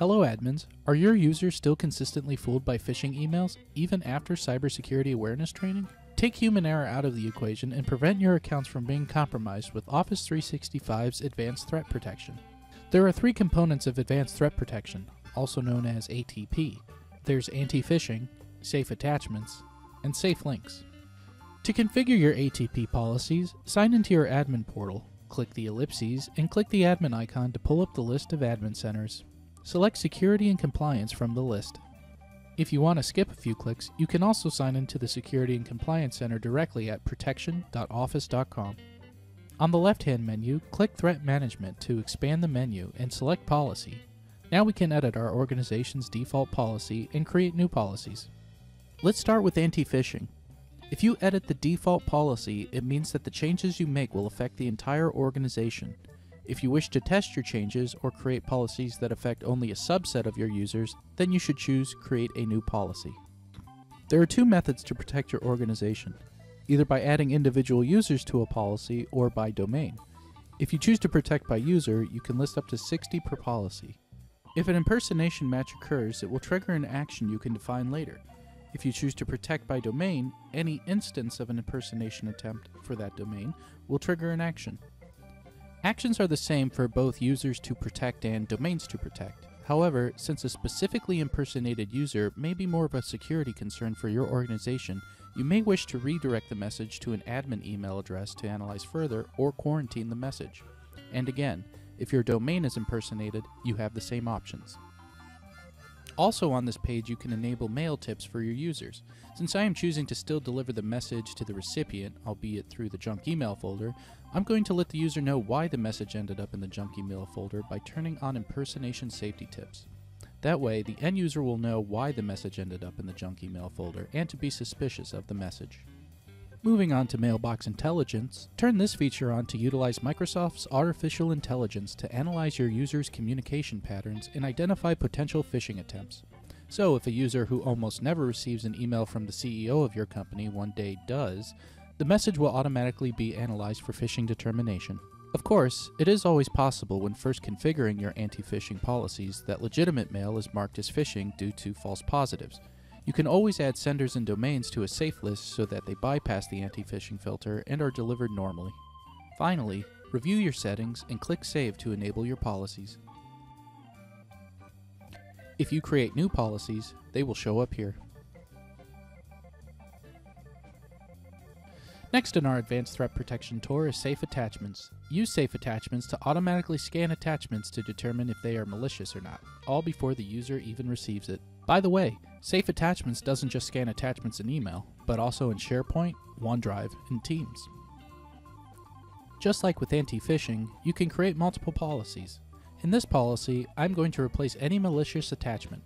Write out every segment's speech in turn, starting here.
Hello, admins. Are your users still consistently fooled by phishing emails, even after cybersecurity awareness training? Take human error out of the equation and prevent your accounts from being compromised with Office 365's Advanced Threat Protection. There are three components of Advanced Threat Protection, also known as ATP. There's anti phishing, safe attachments, and safe links. To configure your ATP policies, sign into your admin portal, click the ellipses, and click the admin icon to pull up the list of admin centers. Select Security and Compliance from the list. If you want to skip a few clicks, you can also sign into the Security and Compliance Center directly at protection.office.com. On the left hand menu, click Threat Management to expand the menu and select Policy. Now we can edit our organization's default policy and create new policies. Let's start with anti phishing. If you edit the default policy, it means that the changes you make will affect the entire organization. If you wish to test your changes or create policies that affect only a subset of your users, then you should choose Create a New Policy. There are two methods to protect your organization either by adding individual users to a policy or by domain. If you choose to protect by user, you can list up to 60 per policy. If an impersonation match occurs, it will trigger an action you can define later. If you choose to protect by domain, any instance of an impersonation attempt for that domain will trigger an action. Actions are the same for both users to protect and domains to protect. However, since a specifically impersonated user may be more of a security concern for your organization, you may wish to redirect the message to an admin email address to analyze further or quarantine the message. And again, if your domain is impersonated, you have the same options. Also on this page, you can enable mail tips for your users. Since I am choosing to still deliver the message to the recipient, albeit through the junk email folder, I'm going to let the user know why the message ended up in the junk email folder by turning on impersonation safety tips. That way, the end user will know why the message ended up in the junk email folder and to be suspicious of the message. Moving on to Mailbox Intelligence, turn this feature on to utilize Microsoft's artificial intelligence to analyze your users' communication patterns and identify potential phishing attempts. So, if a user who almost never receives an email from the CEO of your company one day does, the message will automatically be analyzed for phishing determination. Of course, it is always possible when first configuring your anti phishing policies that legitimate mail is marked as phishing due to false positives. You can always add senders and domains to a safe list so that they bypass the anti phishing filter and are delivered normally. Finally, review your settings and click Save to enable your policies. If you create new policies, they will show up here. Next in our Advanced Threat Protection tour is Safe Attachments. Use Safe Attachments to automatically scan attachments to determine if they are malicious or not, all before the user even receives it. By the way, Safe Attachments doesn't just scan attachments in email, but also in SharePoint, OneDrive, and Teams. Just like with anti-phishing, you can create multiple policies. In this policy, I'm going to replace any malicious attachment.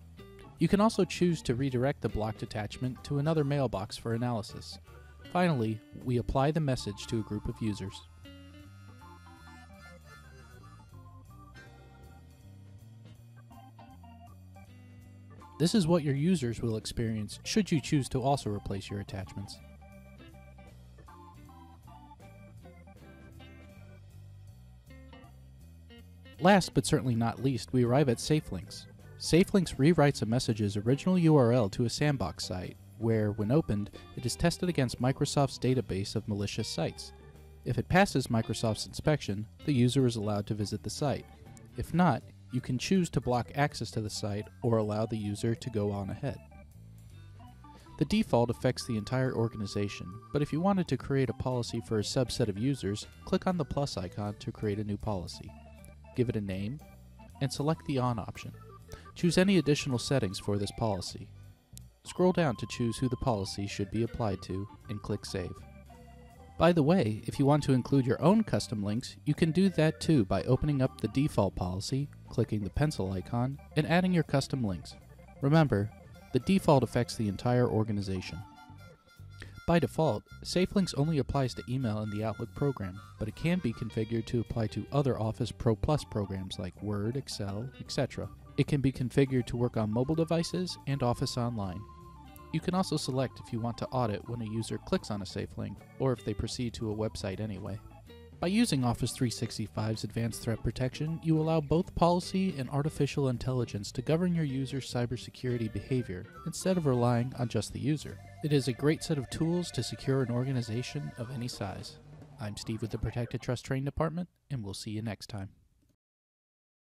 You can also choose to redirect the blocked attachment to another mailbox for analysis. Finally, we apply the message to a group of users. This is what your users will experience should you choose to also replace your attachments. Last but certainly not least, we arrive at SafeLinks. SafeLinks rewrites a message's original URL to a sandbox site, where, when opened, it is tested against Microsoft's database of malicious sites. If it passes Microsoft's inspection, the user is allowed to visit the site. If not, you can choose to block access to the site or allow the user to go on ahead. The default affects the entire organization, but if you wanted to create a policy for a subset of users, click on the plus icon to create a new policy. Give it a name, and select the On option. Choose any additional settings for this policy. Scroll down to choose who the policy should be applied to, and click Save. By the way, if you want to include your own custom links, you can do that too by opening up the default policy, clicking the pencil icon, and adding your custom links. Remember, the default affects the entire organization. By default, SafeLinks only applies to email in the Outlook program, but it can be configured to apply to other Office Pro Plus programs like Word, Excel, etc. It can be configured to work on mobile devices and Office Online. You can also select if you want to audit when a user clicks on a safe link, or if they proceed to a website anyway. By using Office 365's advanced threat protection, you allow both policy and artificial intelligence to govern your user's cybersecurity behavior instead of relying on just the user. It is a great set of tools to secure an organization of any size. I'm Steve with the Protected Trust Training Department, and we'll see you next time.